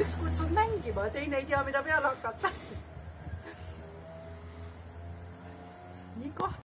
üks kutsub mängima, teine ei tea, mida peale hakata. nii kahtlane.